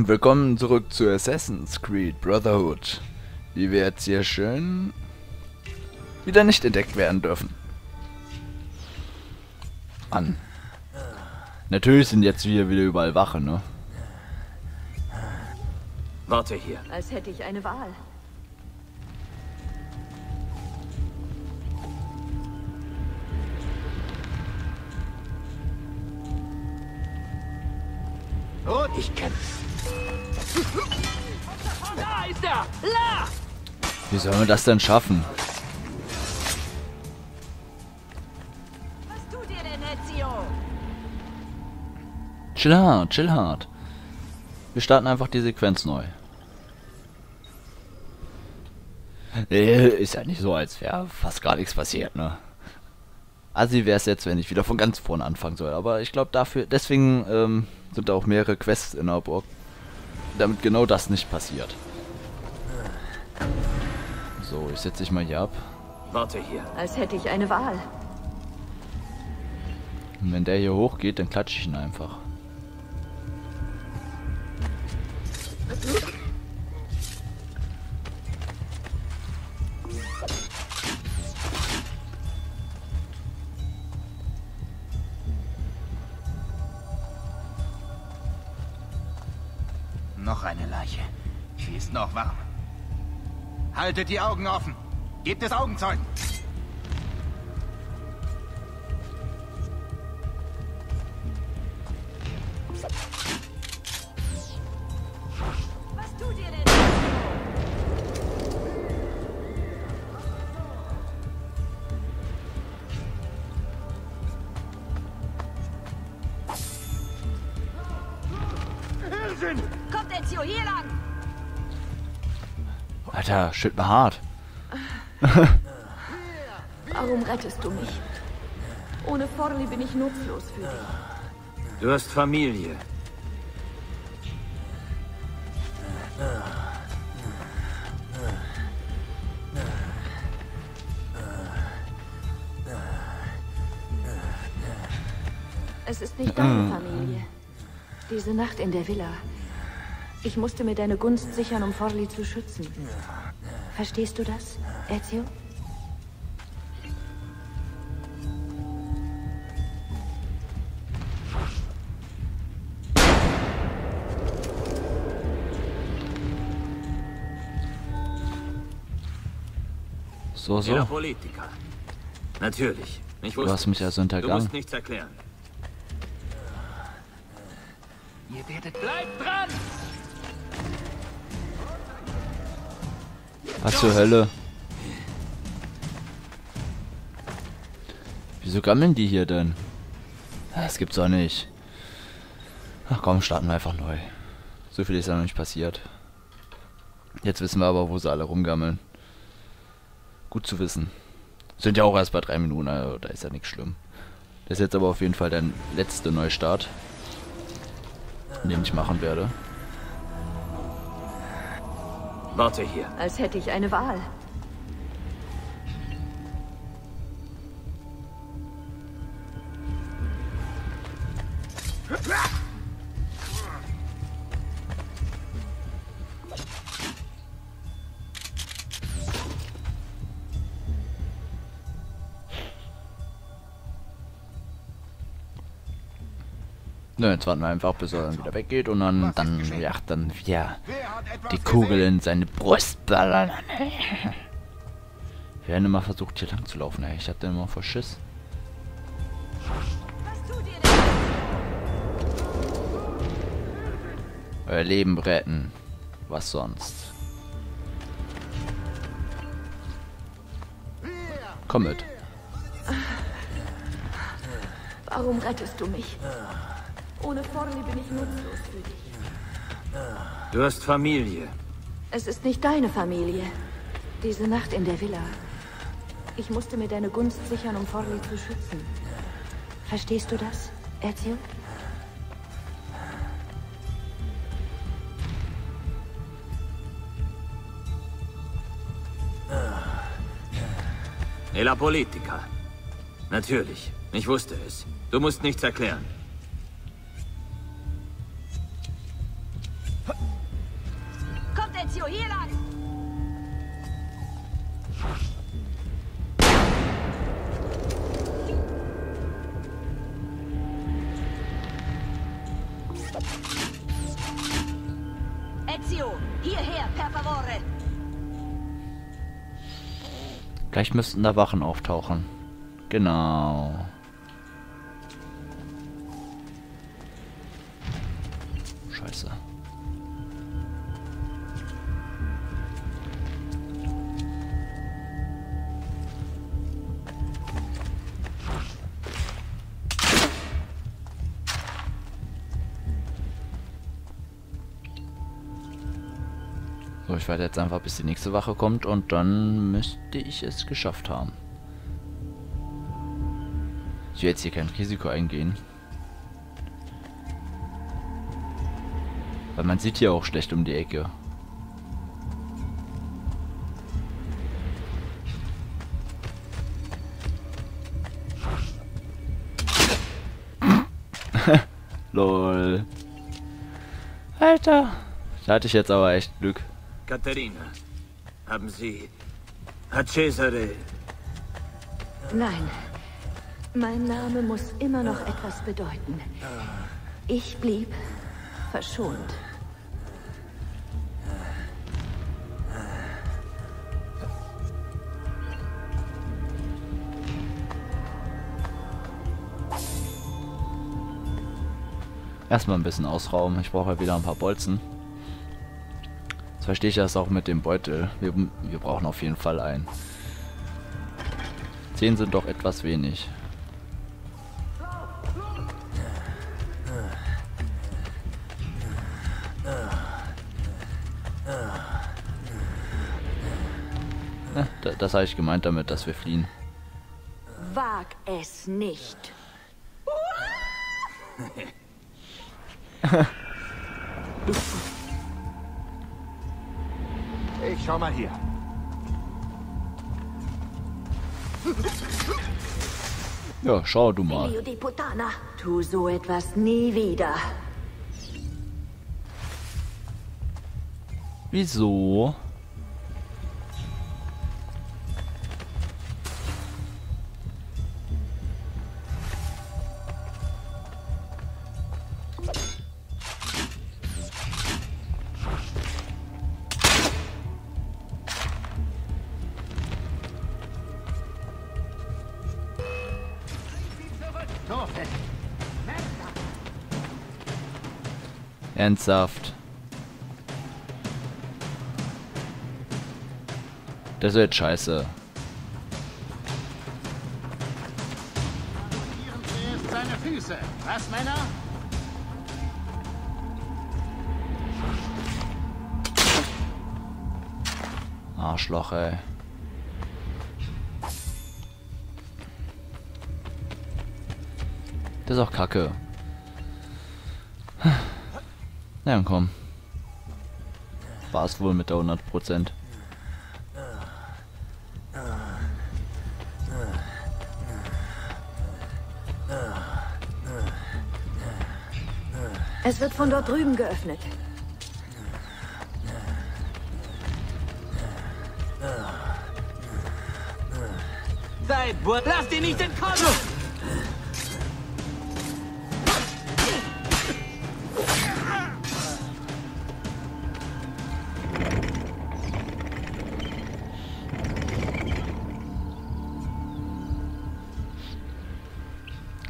Und willkommen zurück zu Assassin's Creed Brotherhood. Wie wir jetzt hier schön wieder nicht entdeckt werden dürfen. Mann. Natürlich sind jetzt hier wieder überall Wache, ne? Warte hier. Als hätte ich eine Wahl. Und ich kämpfe. Da ist er! La! Wie sollen wir das denn schaffen? Was tut ihr denn, Ezio? Chill hart, chill hart. Wir starten einfach die Sequenz neu. Äh, Ist ja nicht so, als wäre fast gar nichts passiert, ne? Assi wäre es jetzt, wenn ich wieder von ganz vorne anfangen soll. Aber ich glaube dafür, deswegen ähm, sind da auch mehrere Quests in der Burg. Damit genau das nicht passiert. So, ich setze dich mal hier ab. Warte hier. Als hätte ich eine Wahl. Und wenn der hier hochgeht, dann klatsche ich ihn einfach. Haltet die Augen offen. Gebt es Augenzeugen. Alter, shit mal hart. Warum rettest du mich? Ohne Forli bin ich nutzlos für dich. Du hast Familie. Es ist nicht deine Familie. Diese Nacht in der Villa. Ich musste mir deine Gunst sichern, um Forli zu schützen. Verstehst du das, Ezio? So, so. Politiker. Natürlich. Ich wusste hast mich also Du hintergangen. musst nichts erklären. Ihr werdet... Bleib dran! Was zur Hölle? Wieso gammeln die hier denn? Das gibt's doch nicht. Ach komm, starten wir einfach neu. So viel ist ja noch nicht passiert. Jetzt wissen wir aber, wo sie alle rumgammeln. Gut zu wissen. Sind ja auch erst bei drei Minuten, also da ist ja nichts schlimm. Das ist jetzt aber auf jeden Fall der letzte Neustart, den ich machen werde. Warte hier. Als hätte ich eine Wahl. Ne, jetzt warten wir einfach, bis er dann wieder weggeht und dann, dann, ja, dann wieder die Kugel in seine Brust ballern. Wir haben immer versucht, hier lang zu laufen, ey. Ich hatte immer vor Schiss. Euer Leben retten. Was sonst? Komm mit. Warum rettest du mich? Ohne Forli bin ich nutzlos für dich. Du hast Familie. Es ist nicht deine Familie. Diese Nacht in der Villa. Ich musste mir deine Gunst sichern, um Forli zu schützen. Verstehst du das, Ezio? E la politica. Natürlich. Ich wusste es. Du musst nichts erklären. Gleich müssten da Wachen auftauchen. Genau. So, ich warte jetzt einfach, bis die nächste Wache kommt und dann müsste ich es geschafft haben. Ich will jetzt hier kein Risiko eingehen. Weil man sieht hier auch schlecht um die Ecke. Lol. Alter. Da hatte ich jetzt aber echt Glück. Katharina, haben Sie... Hat Cesare... Nein. Mein Name muss immer noch etwas bedeuten. Ich blieb verschont. Erstmal ein bisschen ausrauben. Ich brauche ja wieder ein paar Bolzen. Verstehe ich das auch mit dem Beutel. Wir, wir brauchen auf jeden Fall einen. Zehn sind doch etwas wenig. Ja, da- das habe ich gemeint damit, dass wir fliehen. Wag es nicht. schau mal hier. Ja, schau du mal. Tu so etwas nie wieder. Wieso? Ernsthaft. Das wird scheiße. Seine Füße. Was, Männer? Arschloch, ey. Das ist auch kacke. Dann komm. War es wohl mit der 100%. Es wird von dort drüben geöffnet. Sei Bur... Lass ihn nicht entkommen!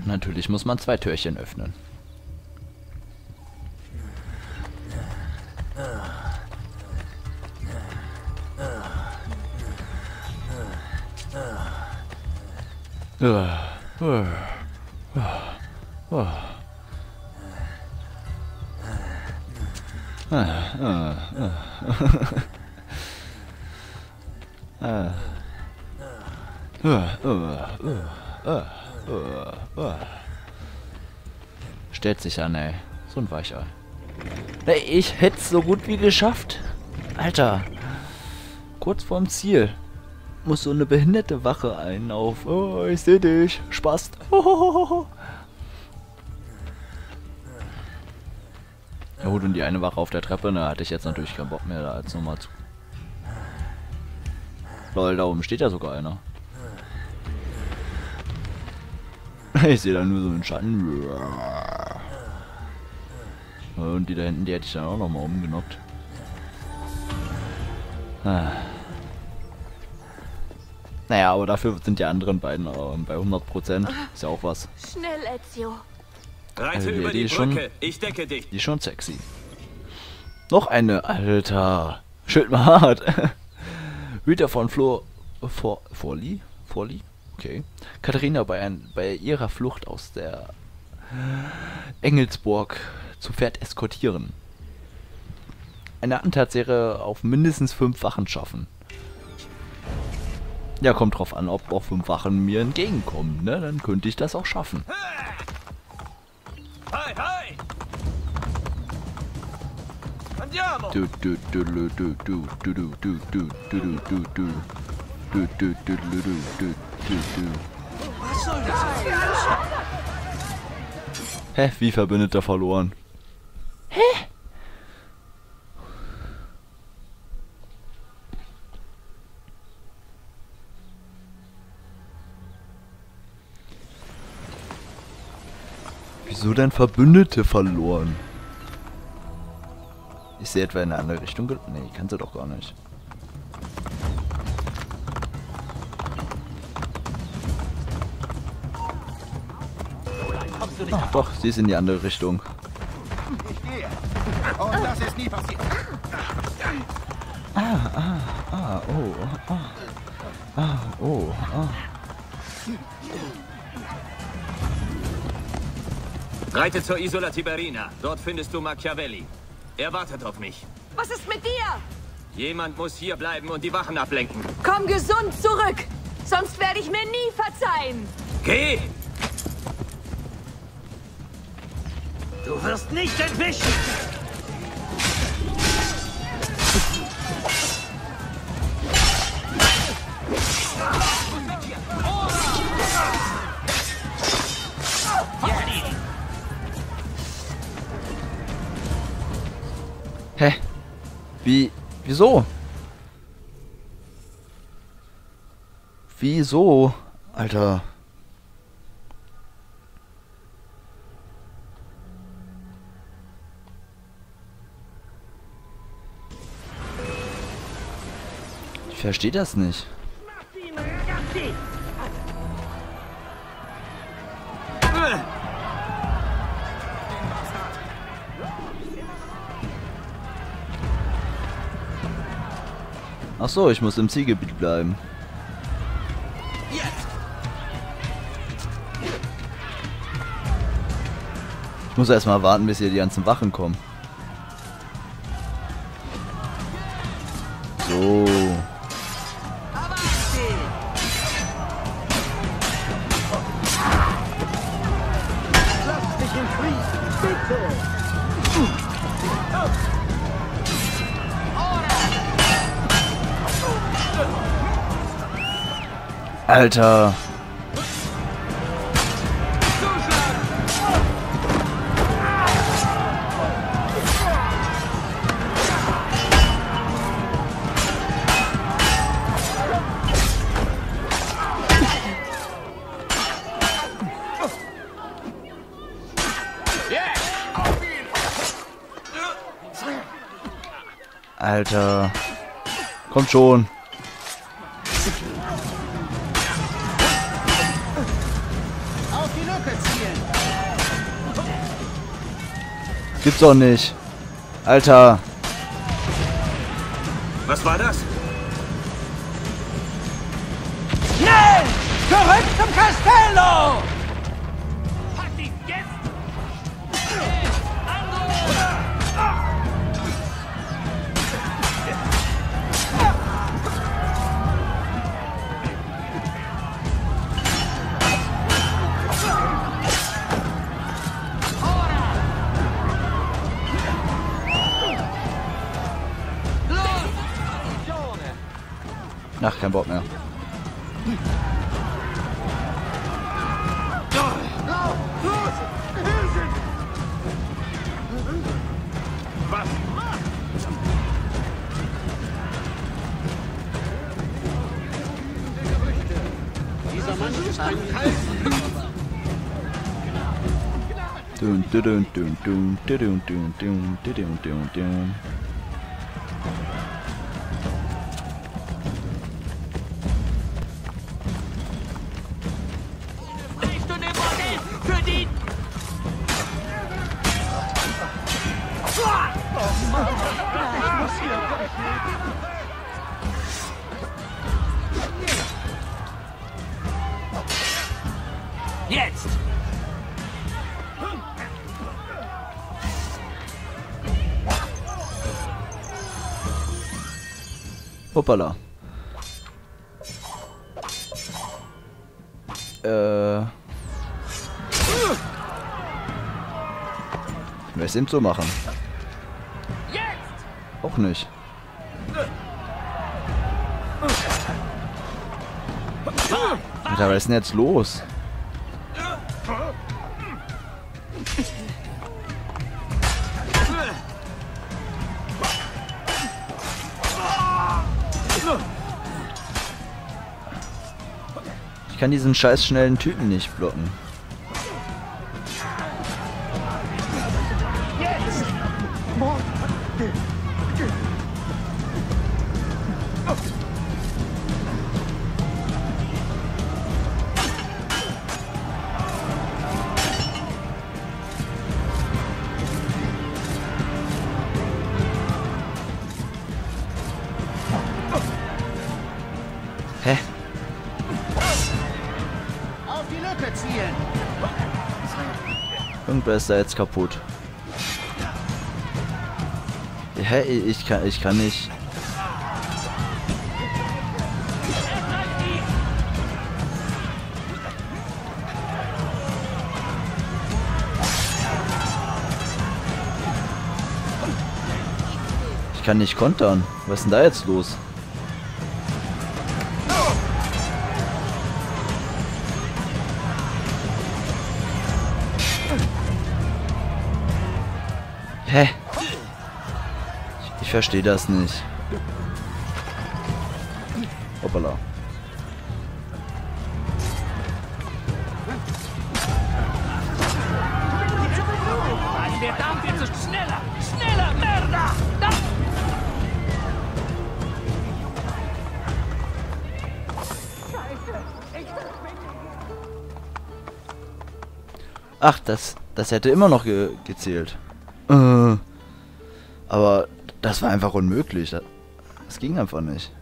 Natürlich muss man zwei Türchen öffnen. Stellt sich an, ey. So ein Weichei. Ey, ich hätte es so gut wie geschafft. Alter. Kurz vorm Ziel. Muss so eine behinderte Wache ein auf. Oh, ich seh dich. Spaß. Ja gut, und die eine Wache auf der Treppe, da hatte ich jetzt natürlich keinen Bock mehr, da als nochmal zu. Lol, da oben steht ja sogar einer. Ich sehe da nur so einen Schatten. Und die da hinten, die hätte ich dann auch nochmal umgenockt. Ah. Naja, aber dafür sind die anderen beiden äh, bei 100%. Ist ja auch was. Schnell, Ezio. Reite Also, über die die ist schon- Brücke. Ich decke dich. Die ist schon sexy. Noch eine, Alter. Schild mal hart. Rita von Flo... Vor, Forli? Forli? Okay. Katharina bei, ein, bei ihrer Flucht aus der Engelsburg zu Pferd eskortieren. Eine Antatserie auf mindestens fünf Wachen schaffen. Ja, kommt drauf an, ob auch fünf Wachen mir entgegenkommen, ne? Dann könnte ich das auch schaffen. Hi, hi! Andiamo! Du du du du du du du du du du du du du du du du du du du du du du Hä, wie Verbündeter verloren? Hä? Wieso denn Verbündete verloren? Ist sie etwa in eine andere Richtung? Nee, kann sie doch gar nicht. Ach doch, sie ist in die andere Richtung. Ich gehe. Und das ist nie passiert. Ah, oh, ah, ah, oh, ah. Reite zur Isola Tiberina. Dort findest du Machiavelli. Er wartet auf mich. Was ist mit dir? Jemand muss hier bleiben und die Wachen ablenken. Komm gesund zurück. Sonst werde ich mir nie verzeihen. Geh! Du wirst nicht entwischen! Hä? Wie? Wieso? Wieso? Alter. Verstehe das nicht. Ach so, ich muss im Zielgebiet bleiben. Ich muss erstmal warten, bis hier die ganzen Wachen kommen. So. Alter. Alter. Kommt schon. Doch nicht. Alter. Was war das? Schnell! Zurück zum Castello! on bot now. Dun dun dun dun dun dun dun dun dun dun dun. Jetzt! Hoppala. Äh. Wer es eben so machen? Jetzt! Auch nicht. Alter, was ist denn jetzt los? Ich kann diesen scheiß schnellen Typen nicht blocken. Irgendwer ist da jetzt kaputt. Hä? Ich kann, ich kann nicht. Ich kann nicht kontern. Was ist denn da jetzt los? Ich, verstehe das nicht. Hoppala. Ach, das, das hätte immer noch ge gezählt. Äh, aber das war einfach unmöglich. Das, ging einfach nicht.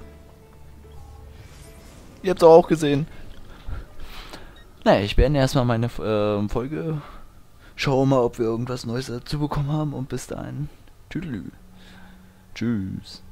Ihr habt es auch gesehen. Naja, ich beende erstmal meine äh, Folge. Schau mal, ob wir irgendwas Neues dazu bekommen haben. Und bis dahin. Tüdelü. Tschüss.